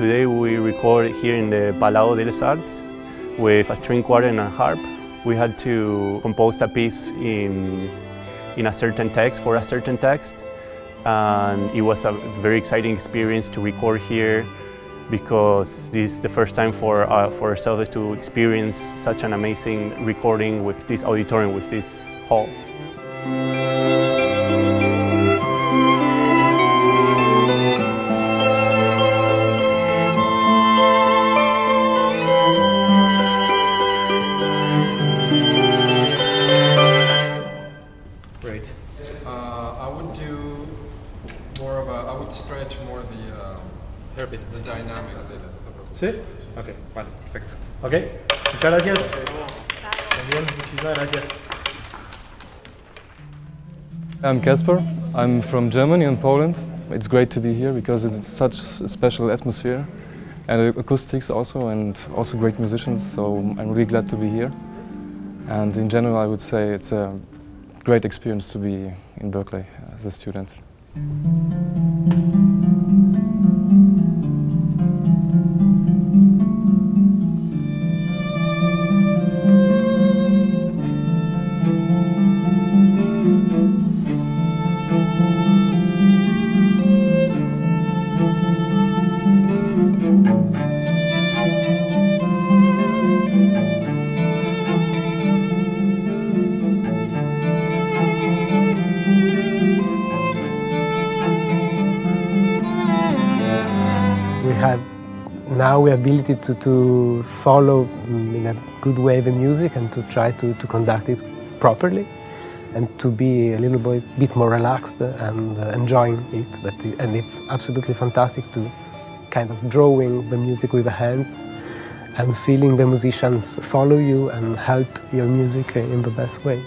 record here in the Palau de les Arts with a string quartet and a harp. We had to compose a piece in, in a certain text, for a certain text. And it was a very exciting experience to record here because this is the first time for, uh, for ourselves to experience such an amazing recording with this auditorium, with this hall. Would stretch more the, um, Herbie. the dynamics de la ¿Sí? Ok, vale, perfecto. Ok, muchas gracias. Muy bien, muchísimas gracias. I'm Casper. I'm from Germany and Poland. It's great to be here because it's such a special atmosphere and acoustics also and also great musicians so I'm really glad to be here. And in general I would say it's a great experience to be in Berklee as a student. We have now the ability to, to follow mm, in a good way the music and to try to, to conduct it properly and to be a little bit, bit more relaxed and uh, enjoying it. But And it's absolutely fantastic to kind of drawing the music with the hands and feeling the musicians follow you and help your music in the best way.